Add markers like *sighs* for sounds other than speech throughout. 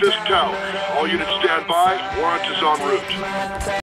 Fisk Tower. All units stand by. Warrant is en route.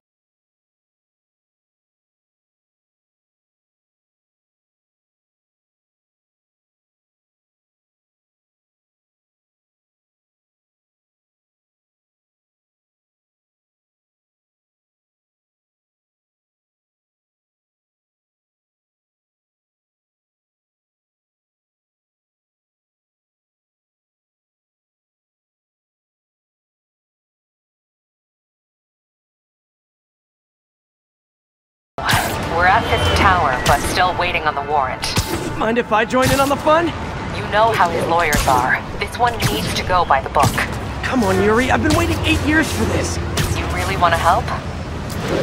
We're at Fisk Tower, but still waiting on the warrant. Mind if I join in on the fun? You know how his lawyers are. This one needs to go by the book. Come on, Yuri. I've been waiting eight years for this. You really want to help?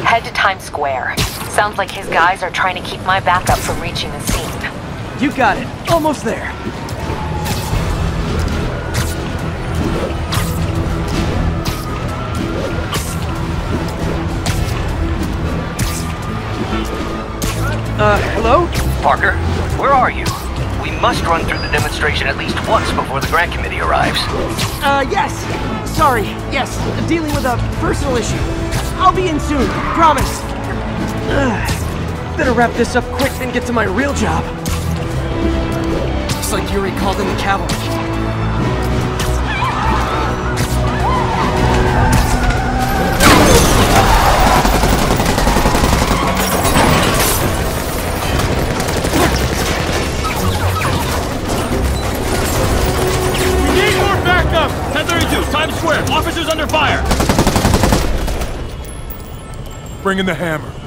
Head to Times Square. Sounds like his guys are trying to keep my backup from reaching the scene. You got it. Almost there. Uh, hello? Parker, where are you? We must run through the demonstration at least once before the grant committee arrives. Uh, yes. Sorry. Yes. Dealing with a personal issue. I'll be in soon. Promise. Ugh. *sighs* Better wrap this up quick than get to my real job. Looks like Yuri called in the cavalry. 1032, Times Square. Officers under fire. Bring in the hammer.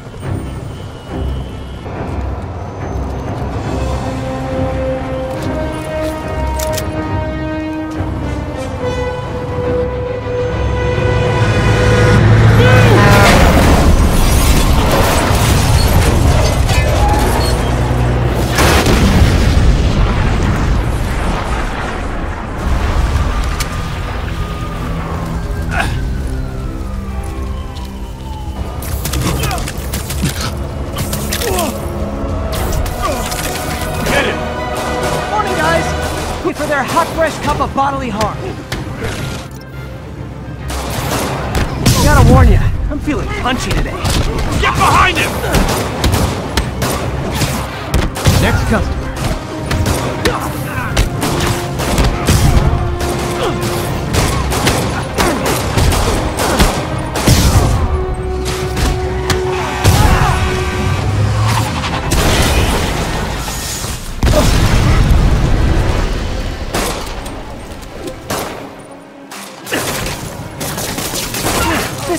Bodily harm. Gotta warn you, I'm feeling punchy today. Get behind him! Next customer.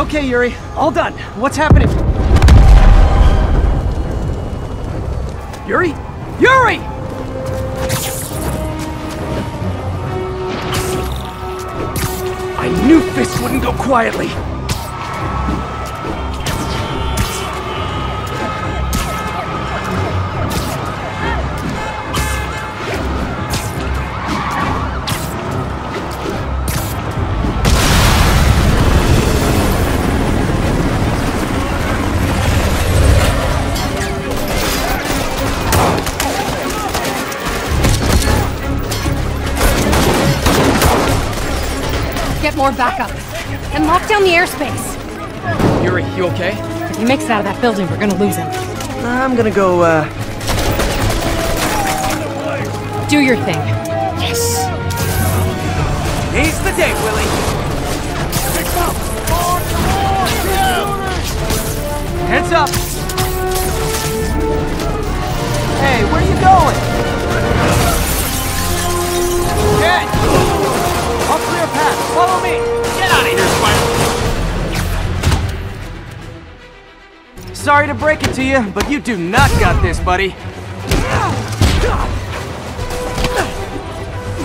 Okay, Yuri. All done. What's happening? Yuri? Yuri! I knew Fisk wouldn't go quietly. Get more backup. And lock down the airspace. Yuri, you okay? If he makes it out of that building, we're gonna lose him. I'm gonna go, uh... Do your thing. Yes! He's the day, Willie! Heads up! Hey, where are you going? Get! Clear path. Follow me! Get out of here, Spider! Sorry to break it to you, but you do not got this, buddy.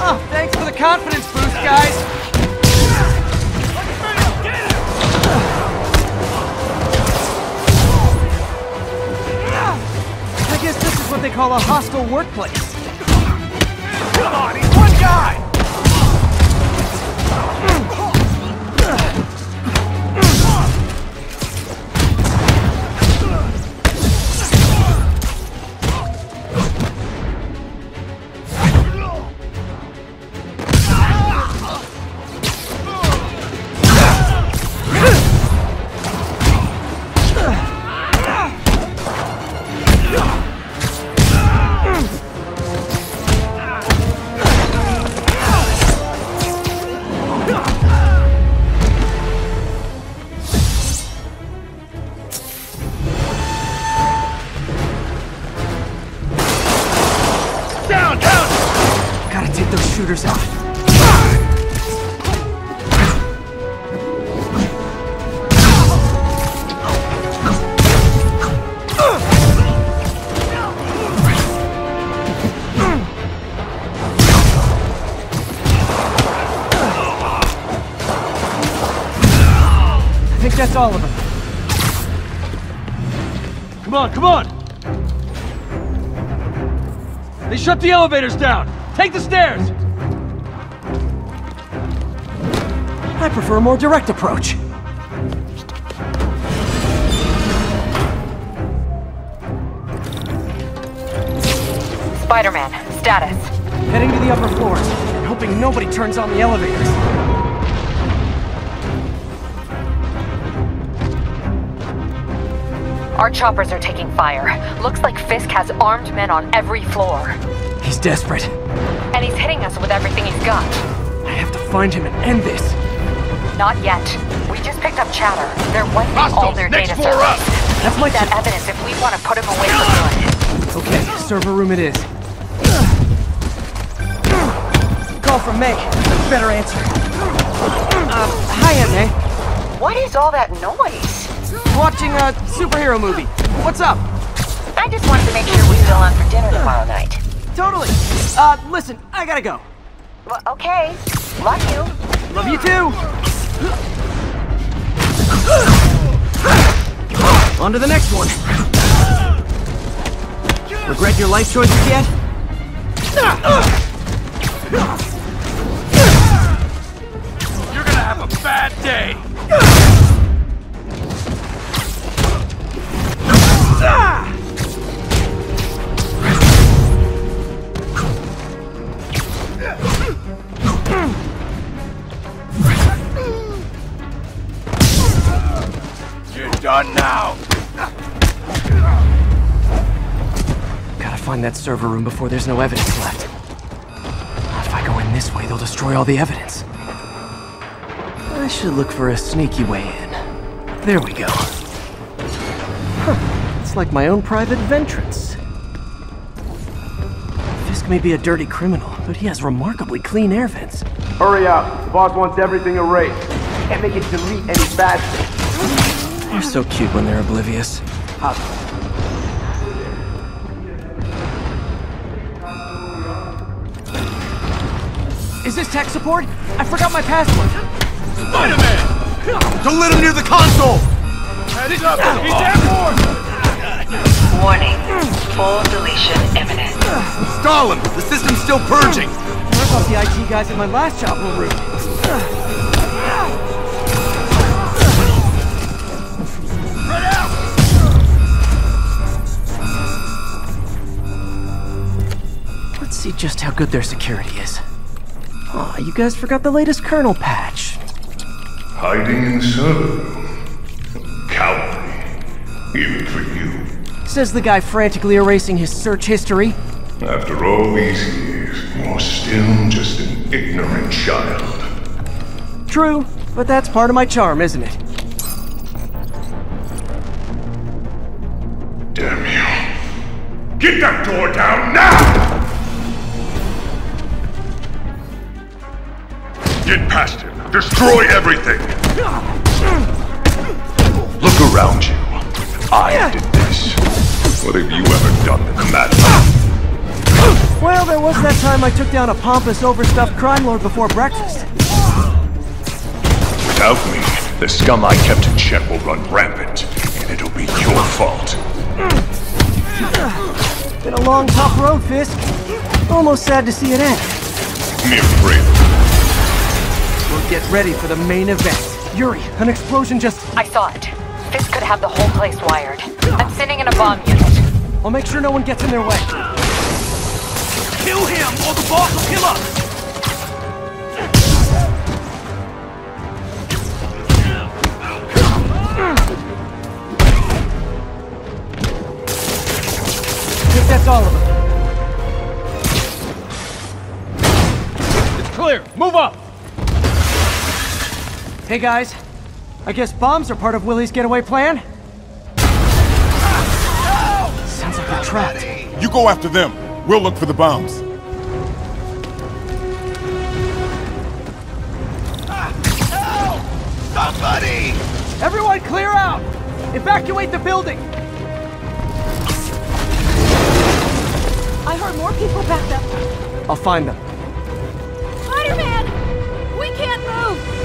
Oh, thanks for the confidence boost, guys. I guess this is what they call a hostile workplace. Come on, he's one guy! Shut the elevators down! Take the stairs! I prefer a more direct approach. Spider-Man, status. Heading to the upper floors, and hoping nobody turns on the elevators. Our choppers are taking fire. Looks like Fisk has armed men on every floor. He's desperate. And he's hitting us with everything he's got. I have to find him and end this. Not yet. We just picked up chatter. They're wiping all their next data floor up! servers. That's my That evidence if we want to put him away for good. Okay, server room it is. Call from May. Better answer. Uh, hi, Aunt May. What is all that noise? Watching a superhero movie. What's up? I just wanted to make sure we're still on for dinner tomorrow night. Totally. Uh, listen, I gotta go. Well, okay. Love you. Love you too. On to the next one. Regret your life choices yet? You're gonna have a bad day! That server room before there's no evidence left. If I go in this way, they'll destroy all the evidence. I should look for a sneaky way in. There we go. Huh. It's like my own private ventrance. Fisk may be a dirty criminal, but he has remarkably clean air vents. Hurry up. The boss wants everything erased. Can't make it delete any faster. They're so cute when they're oblivious. Is this tech support? I forgot my password. Spider-Man! Don't let him near the console! Heads up! He's airborne! Warning. Full deletion imminent. Stall him! The system's still purging! I thought the IT guys at my last job were rude. Let's see just how good their security is. Aw, you guys forgot the latest kernel patch. Hiding in server room. Cowardly. Even for you. Says the guy frantically erasing his search history. After all these years, you're still just an ignorant child. True, but that's part of my charm, isn't it? Damn you. Get that door down now! Get past him. Destroy everything. Look around you. I did this. What have you ever done matters? Well, there was that time I took down a pompous, overstuffed crime lord before breakfast. Without me, the scum I kept in check will run rampant, and it'll be your fault. Been a long, tough road, Fisk. Almost sad to see it end. Mere. We'll get ready for the main event. Yuri, an explosion just... I saw it. This could have the whole place wired. I'm sending in a bomb unit. I'll make sure no one gets in their way. Kill him, or the boss will kill us! That's all of them. It's clear. Move up! Hey guys, I guess bombs are part of Willie's getaway plan? Sounds like they're trapped. You go after them. We'll look for the bombs. Somebody! Everyone clear out! Evacuate the building! I heard more people backed up. I'll find them. Spider-Man! We can't move!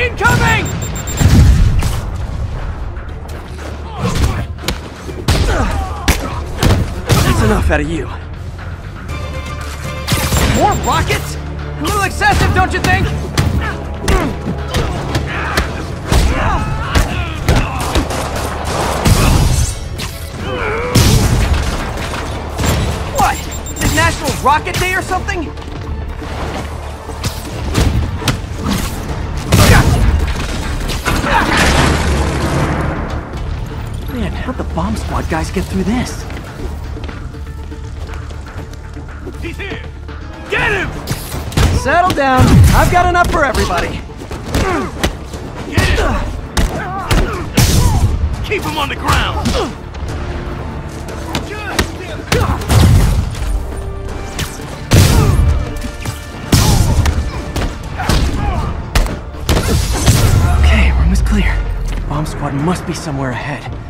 Incoming! That's enough out of you. More rockets? A little excessive, don't you think? What? Is it National Rocket Day or something? Bomb squad guys get through this? He's here! Get him! Settle down. I've got enough for everybody. Keep him on the ground! Okay, room is clear. Bomb squad must be somewhere ahead.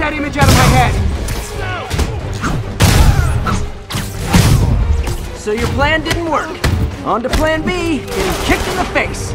That image out of my head. So your plan didn't work. On to plan B, getting kicked in the face.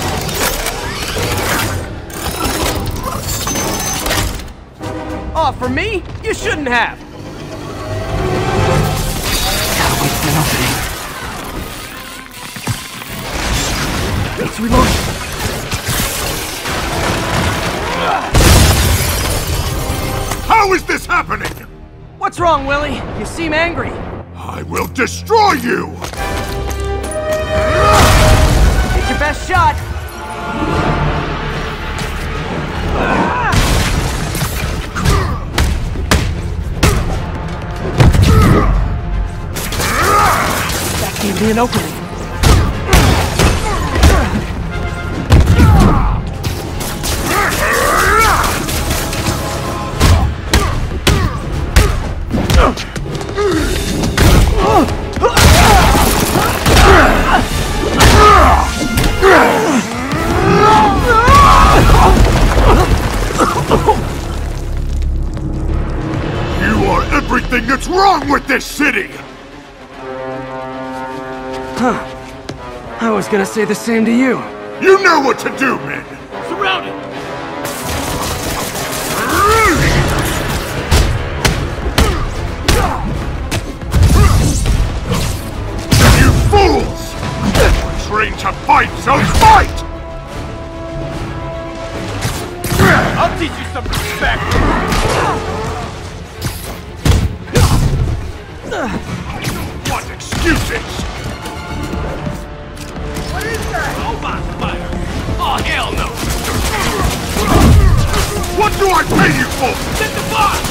Oh, for me? You shouldn't have! Gotta wait for an opening. It's reloading. How is this happening? What's wrong, Willie? You seem angry. I will destroy you! Take your best shot. Gave me an opening. You are everything that's wrong with this city! Was gonna say the same to you. You know what to do, men! Surrounded! You fools! We're trained to fight, so fight! I'll teach you some respect! What do I pay you for? Set the box!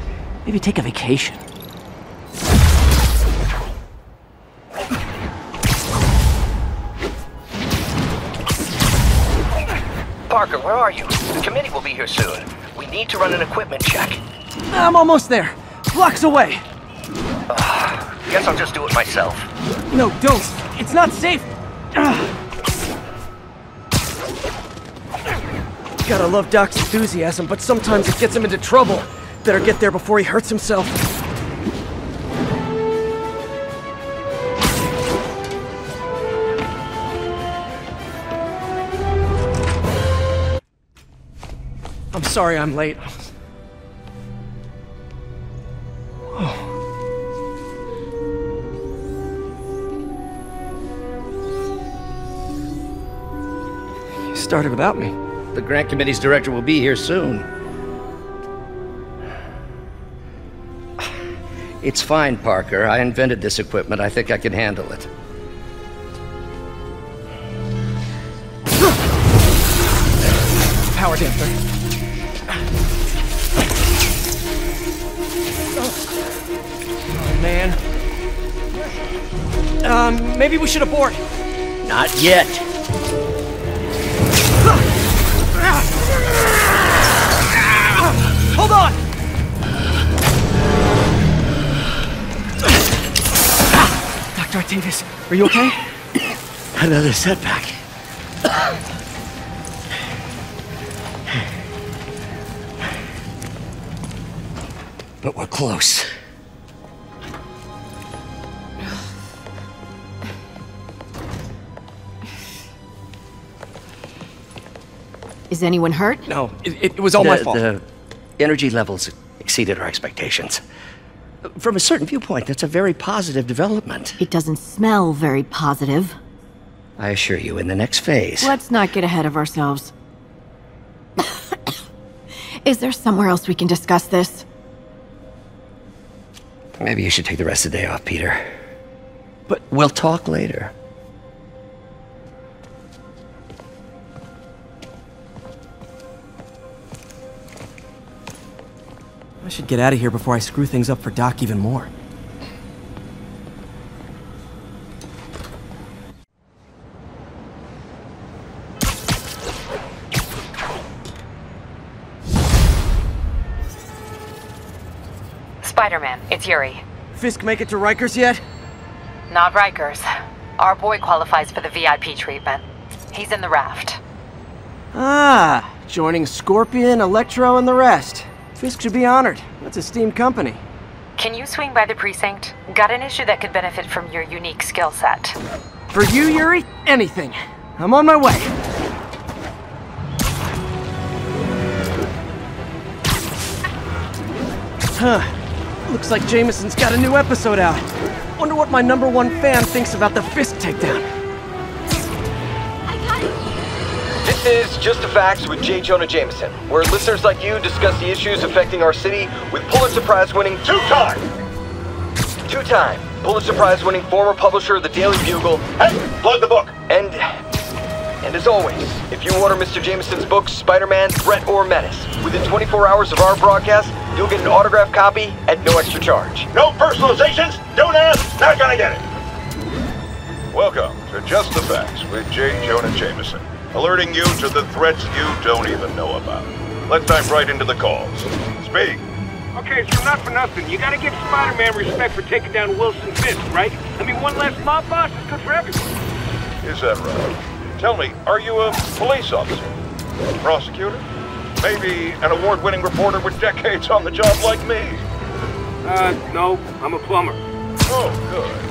Maybe take a vacation. Parker, where are you? The committee will be here soon. We need to run an equipment check. I'm almost there. Blocks away. Uh, Guess I'll just do it myself. No, don't. It's not safe. Gotta love Doc's enthusiasm, but sometimes it gets him into trouble. Better get there before he hurts himself. I'm sorry I'm late. You started without me. The grant committee's director will be here soon. It's fine, Parker. I invented this equipment. I think I can handle it. Power damper. Oh, man. Um, maybe we should abort. Not yet. Hold on! Dr. Octavius, are you okay? *coughs* Another setback. but we're close. Is anyone hurt? No, it, it was all my fault. The energy levels exceeded our expectations. From a certain viewpoint, that's a very positive development. It doesn't smell very positive. I assure you, in the next phase. Let's not get ahead of ourselves. *coughs* Is there somewhere else we can discuss this? Maybe you should take the rest of the day off, Peter. But- we'll talk later. Should get out of here before I screw things up for Doc even more. Spider-Man, it's Yuri. Fisk make it to Rikers yet? Not Rikers. Our boy qualifies for the VIP treatment. He's in the raft. Ah, joining Scorpion, Electro, and the rest. Fisk should be honored. That's a steamed company. Can you swing by the precinct? Got an issue that could benefit from your unique skill set. For you, Yuri, anything. I'm on my way. Huh. Looks like Jameson's got a new episode out. Wonder what my number one fan thinks about the Fisk takedown. This is Just the Facts with J. Jonah Jameson, where listeners like you discuss the issues affecting our city with Pulitzer Prize winning two-time, two-time Pulitzer Prize winning former publisher of the Daily Bugle. Hey, plug the book. And, and as always, if you order Mr. Jameson's books, Spider-Man, Threat, or Menace, within 24 hours of our broadcast, you'll get an autographed copy at no extra charge. No personalizations. Don't ask. Not gonna get it. Welcome to Just the Facts with J. Jonah Jameson, alerting you to the threats you don't even know about. Let's dive right into the calls. Speak. Okay, so not for nothing. You gotta give Spider-Man respect for taking down Wilson Fisk, right? I mean, one less mob boss is good for everyone. Is that right? Tell me, are you a police officer? A Prosecutor? Maybe an award-winning reporter with decades on the job like me? Uh, no, I'm a plumber. Oh, good.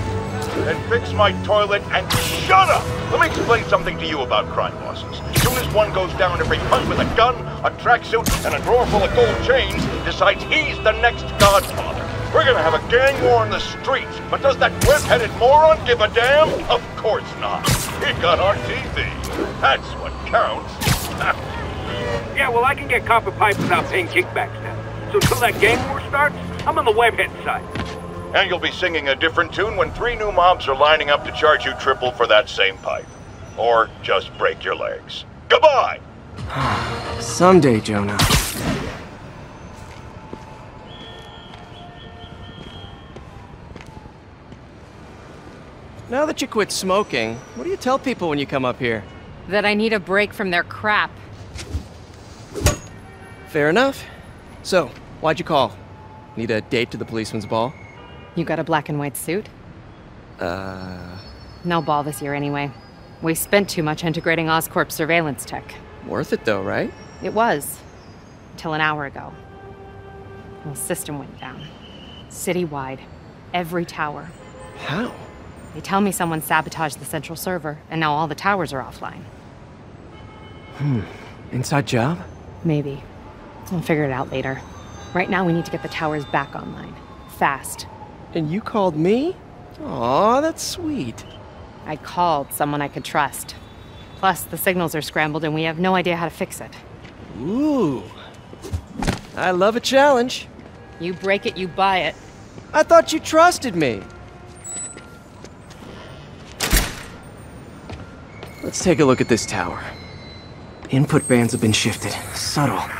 Then fix my toilet and shut up! Let me explain something to you about crime bosses. As soon as one goes down every hunt with a gun, a tracksuit, and a drawer full of gold chains, decides he's the next godfather. We're gonna have a gang war in the streets, but does that web-headed moron give a damn? Of course not. He got our TV. That's what counts. *laughs* Yeah, well, I can get copper pipe without paying kickbacks now. So until that gang war starts, I'm on the webhead side. And you'll be singing a different tune when three new mobs are lining up to charge you triple for that same pipe. Or just break your legs. Goodbye! *sighs* Someday, Jonah. Now that you quit smoking, what do you tell people when you come up here? That I need a break from their crap. Fair enough. So, why'd you call? Need a date to the policeman's ball? You got a black and white suit? Uh, No ball this year anyway. We spent too much integrating Oscorp surveillance tech. worth it though, right? It was. Until an hour ago. The system went down. Citywide. Every tower. How? They tell me someone sabotaged the central server, and now all the towers are offline. Hmm. Inside job? Maybe. We'll figure it out later. Right now, we need to get the towers back online. Fast. And you called me? Aw, that's sweet. I called someone I could trust. Plus, the signals are scrambled and we have no idea how to fix it. Ooh. I love a challenge. You break it, you buy it. I thought you trusted me. Let's take a look at this tower. Input bands have been shifted. Subtle.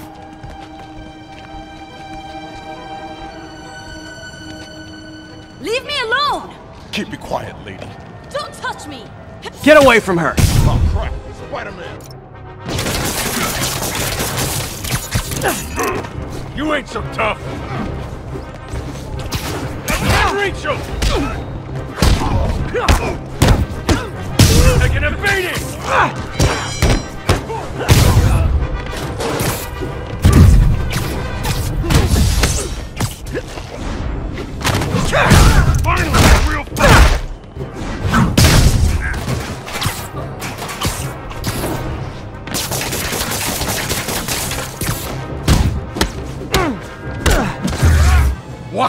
Leave me alone! Keep it quiet, lady. Don't touch me! Get away from her! Oh crap, Spider-Man. You ain't so tough. Reach him! I can evade it!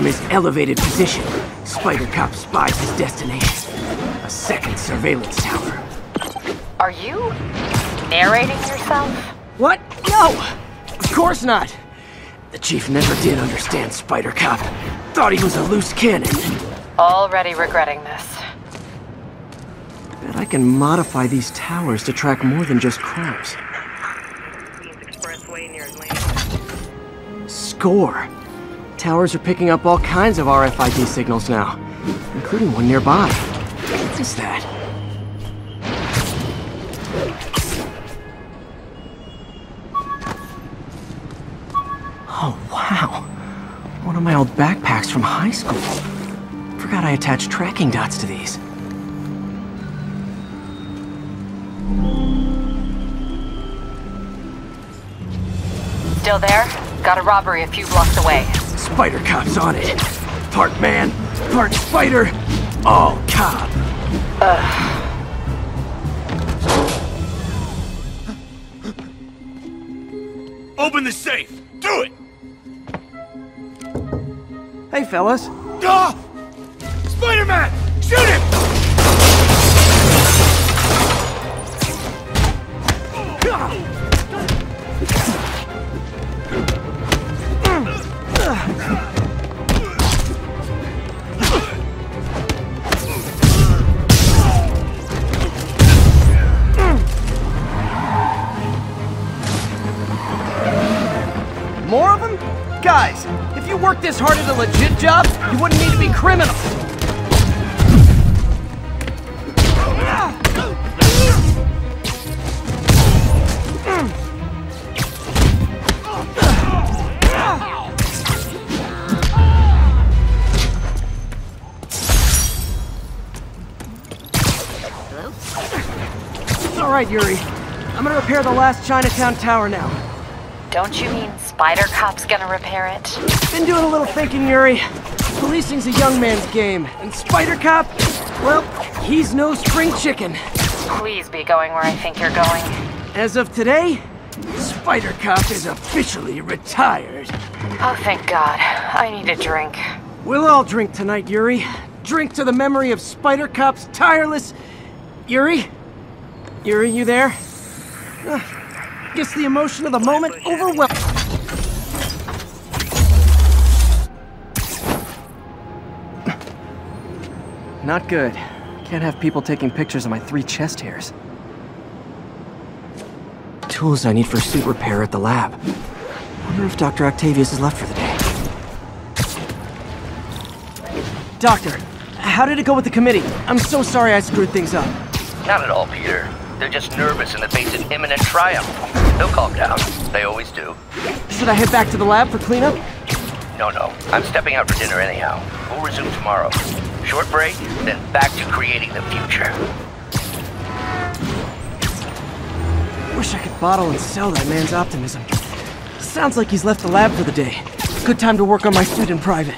From his elevated position, Spider Cop spies his destination. A second surveillance tower. Are you narrating yourself? What? No! Of course not! The chief never did understand Spider Cop. Thought he was a loose cannon. Already regretting this. Bet I can modify these towers to track more than just crimes. Score! Towers are picking up all kinds of RFID signals now, including one nearby. What is that? Oh, wow. One of my old backpacks from high school. Forgot I attached tracking dots to these. Still there? Got a robbery a few blocks away. Spider Cop's on it. Part man, part spider, all cop. *sighs* Open the safe! Do it! Hey, fellas. Ah! More of them? Guys, if you worked this hard at a legit job, you wouldn't need to be criminals. Right, Yuri. I'm gonna repair the last Chinatown tower now. Don't you mean Spider Cop's gonna repair it? Been doing a little thinking, Yuri. Policing's a young man's game, and Spider Cop, well, he's no spring chicken. Please be going where I think you're going. As of today, Spider Cop is officially retired. Oh, thank God. I need a drink. We'll all drink tonight, Yuri. Drink to the memory of Spider Cop's tireless. Yuri? Yuri, you there? Uh, guess the emotion of the moment overwhelmed. Not good. Can't have people taking pictures of my three chest hairs. Tools I need for suit repair at the lab. Wonder if Dr. Octavius is left for the day. Doctor, how did it go with the committee? I'm so sorry I screwed things up. Not at all, Peter. They're just nervous in the face of imminent triumph. They'll calm down. They always do. Should I head back to the lab for cleanup? No, no. I'm stepping out for dinner anyhow. We'll resume tomorrow. Short break, then back to creating the future. Wish I could bottle and sell that man's optimism. Sounds like he's left the lab for the day. Good time to work on my suit in private.